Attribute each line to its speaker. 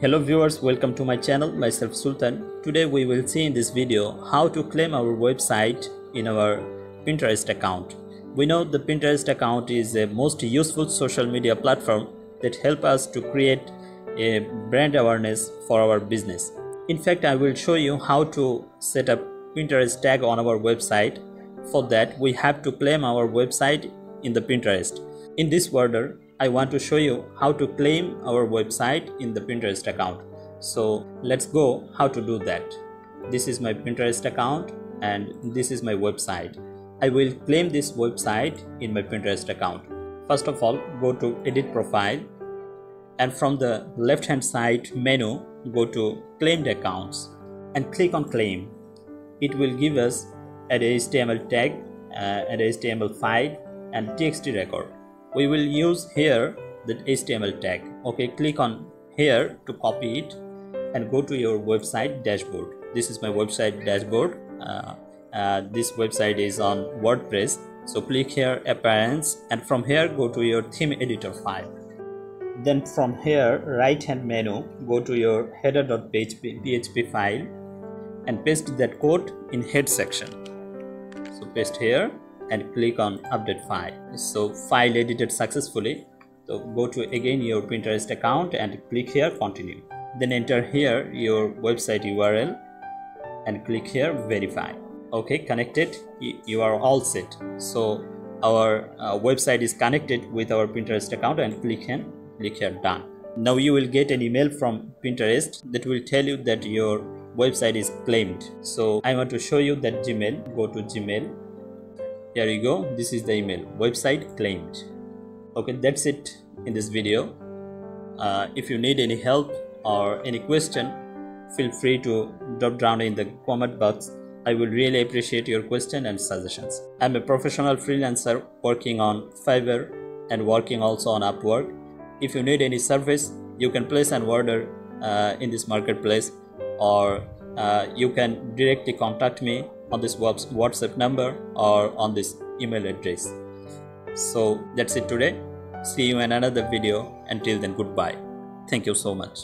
Speaker 1: Hello viewers, welcome to my channel, myself Sultan. Today we will see in this video how to claim our website in our Pinterest account. We know the Pinterest account is a most useful social media platform that help us to create a brand awareness for our business. In fact, I will show you how to set up Pinterest tag on our website. For that, we have to claim our website in the Pinterest. In this order, I want to show you how to claim our website in the Pinterest account. So let's go how to do that. This is my Pinterest account and this is my website. I will claim this website in my Pinterest account. First of all, go to edit profile and from the left hand side menu, go to claimed accounts and click on claim. It will give us an HTML tag, uh, an HTML file and TXT record we will use here the HTML tag. Okay click on here to copy it and go to your website dashboard. This is my website dashboard. Uh, uh, this website is on WordPress. So click here appearance and from here go to your theme editor file. Then from here right hand menu go to your header.php file and paste that code in head section. So paste here and click on update file. So file edited successfully. So go to again your pinterest account and click here continue. Then enter here your website url and click here verify. Okay connected. You are all set. So our uh, website is connected with our pinterest account and click here click here done. Now you will get an email from pinterest that will tell you that your website is claimed. So i want to show you that gmail. Go to gmail here you go. This is the email. Website claimed. Okay that's it in this video. Uh, if you need any help or any question feel free to drop down in the comment box. I will really appreciate your question and suggestions. I'm a professional freelancer working on fiverr and working also on upwork. If you need any service you can place an order uh, in this marketplace or uh, you can directly contact me on this WhatsApp number or on this email address. So that's it today. See you in another video. Until then, goodbye. Thank you so much.